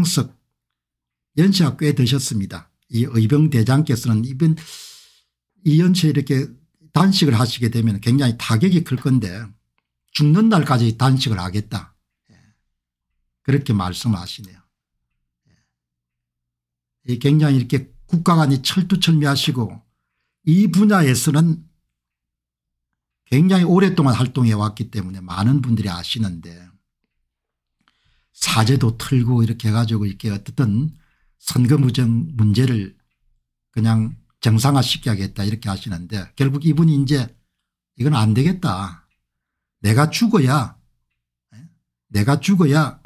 이창석 연세가 꽤 드셨습니다. 이 의병대장께서는 이번 이 연세에 이렇게 단식을 하시게 되면 굉장히 타격이 클 건데 죽는 날까지 단식을 하겠다. 예. 그렇게 말씀하시네요. 예. 굉장히 이렇게 국가 간이 철두철미하시고 이 분야에서는 굉장히 오랫동안 활동해 왔기 때문에 많은 분들이 아시는데 사제도 틀고 이렇게 해가지고 이렇게 어떻든 선거 무정 문제를 그냥 정상화 시켜 야겠다 이렇게 하시는데 결국 이분이 이제 이건 안 되겠다. 내가 죽어야 예? 내가 죽어야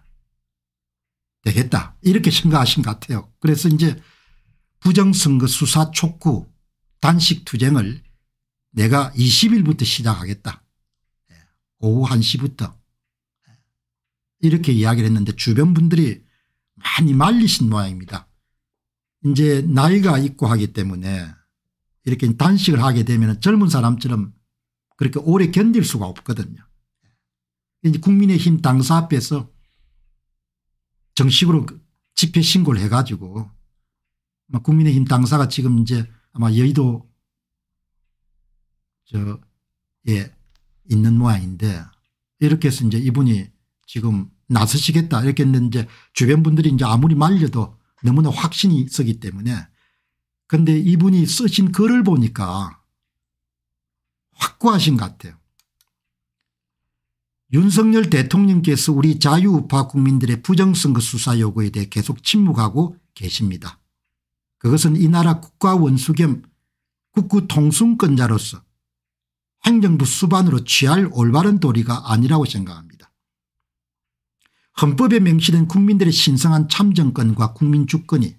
되겠다 이렇게 생각하신 것 같아요. 그래서 이제 부정선거 수사 촉구 단식 투쟁을 내가 20일부터 시작하겠다. 예. 오후 1시부터 예. 이렇게 이야기를 했는데 주변 분들이 많이 말리신 모양입니다. 이제 나이가 있고 하기 때문에 이렇게 단식을 하게 되면 젊은 사람처럼 그렇게 오래 견딜 수가 없거든요. 이제 국민의힘 당사 앞에서 정식으로 집회 신고를 해가지고 국민의힘 당사가 지금 이제 아마 여의도 저에 있는 모양인데 이렇게 해서 이제 이분이 지금 나서시겠다 이렇게 했는데 주변 분들이 이제 아무리 말려도 너무나 확신이 있었기 때문에 근데 이분이 쓰신 글을 보니까 확고하신 것 같아요. 윤석열 대통령께서 우리 자유우파 국민들의 부정선거 수사 요구에 대해 계속 침묵하고 계십니다. 그것은 이 나라 국가 원수 겸 국구 통순권자로서 행정부 수반으로 취할 올바른 도리가 아니라고 생각합니다. 헌법에 명시된 국민들의 신성한 참정권과 국민주권이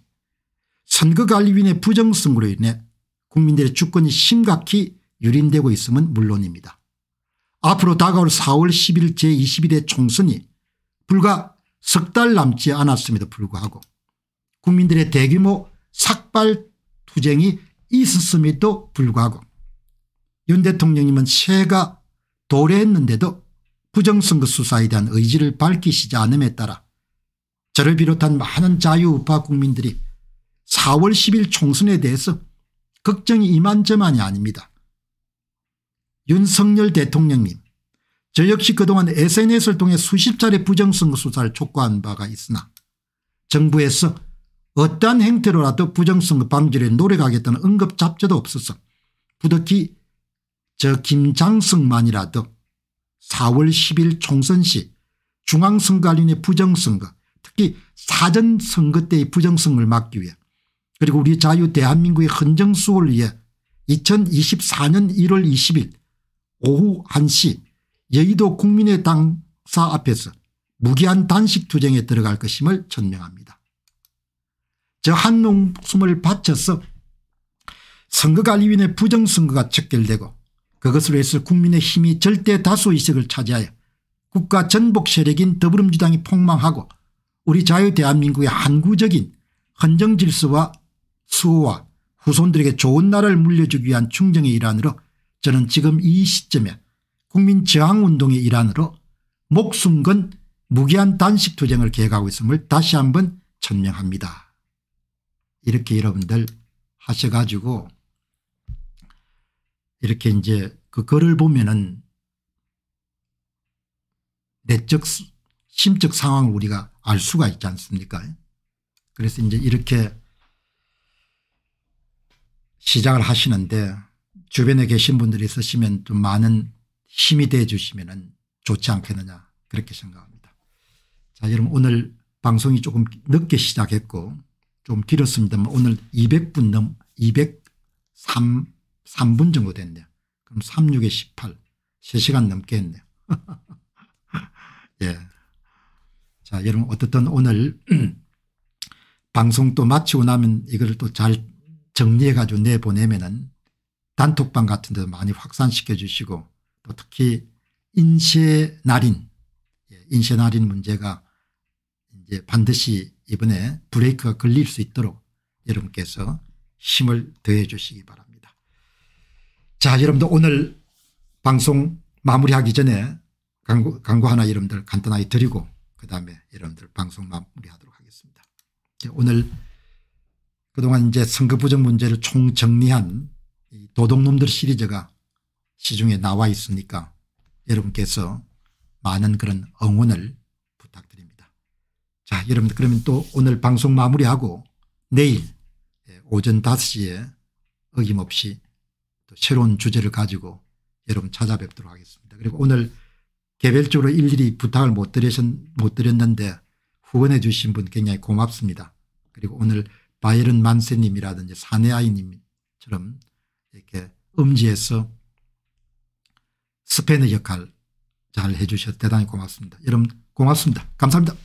선거관리위원회 부정선거로 인해 국민들의 주권이 심각히 유린되고 있음은 물론입니다. 앞으로 다가올 4월 10일 제21회 총선이 불과 석 달 남지 않았음에도 불구하고 국민들의 대규모 삭발 투쟁이 있었음에도 불구하고 윤 대통령님은 새해가 도래했는데도 부정선거 수사에 대한 의지를 밝히시지 않음에 따라 저를 비롯한 많은 자유우파 국민들이 4월 10일 총선에 대해서 걱정이 이만저만이 아닙니다. 윤석열 대통령님 저 역시 그동안 sns를 통해 수십 차례 부정선거 수사를 촉구한 바가 있으나 정부에서 어떠한 행태로라도 부정선거 방지를 노력하겠다는 응급잡조도 없어서 부득이 저 김장성만이라도 4월 10일 총선 시 중앙선거관리의 부정선거 특히 사전선거 때의 부정선거를 막기 위해 그리고 우리 자유 대한민국의 헌정수호를 위해 2024년 1월 20일 오후 1시 여의도 국민의 당사 앞에서 무기한 단식 투쟁에 들어갈 것임을 천명합니다. 저한 목숨을 바쳐서 선거관리위원회 부정선거가 척결되고 그것으로 해서 국민의 힘이 절대 다수 의석을 차지하여 국가 전복 세력인 더불어민주당이 폭망하고 우리 자유 대한민국의 항구적인 헌정 질서와 수호와 후손들에게 좋은 나라를 물려주기 위한 충정의 일환으로 저는 지금 이 시점에 국민 저항운동의 일환으로 목숨 건 무기한 단식투쟁을 계획하고 있음을 다시 한번 천명합니다. 이렇게 여러분들 하셔가지고 이렇게 이제 그 글을 보면은 내적 심적 상황을 우리가 알 수가 있지 않습니까 그래서 이제 이렇게 시작을 하시는데 주변에 계신 분들이 있으시면 좀 많은 힘이 돼 주시면 좋지 않겠느냐 그렇게 생각합니다. 자 여러분 오늘 방송이 조금 늦게 시작했고 좀 길었습니다만 오늘 200분 넘 203 3분 정도 됐네요. 그럼 36에 18 3시간 넘게 했네요. 예. 자 여러분 어떻든 오늘 방송 또 마치고 나면 이걸 또 잘 정리해 가지고 내보내면은 단톡방 같은 데도 많이 확산시켜 주시고 또 특히 인쇄 날인 예, 인쇄 날인 문제가 이제 반드시 이번에 브레이크가 걸릴 수 있도록 여러분께서 힘을 더해 주시기 바랍니다. 자 여러분들 오늘 방송 마무리하기 전에 광고, 광고 하나 여러분들 간단하게 드리고 그 다음에 여러분들 방송 마무리하도록 하겠습니다. 오늘 그동안 이제 선거 부정 문제를 총정리한 도둑놈들 시리즈가 시중에 나와 있으니까 여러분께서 많은 그런 응원을 부탁드립니다. 자 여러분들 그러면 또 오늘 방송 마무리하고 내일 오전 5시에 어김없이 또 새로운 주제를 가지고 여러분 찾아뵙도록 하겠습니다. 그리고 오늘 개별적으로 일일이 부탁을 못, 드렸, 못 드렸는데 후원해 주신 분 굉장히 고맙습니다. 그리고 오늘 바이런 만세님이라든지 사내아이님처럼 이렇게 음지에서 스페너 역할 잘 해주셔서 대단히 고맙습니다. 여러분 고맙습니다. 감사합니다.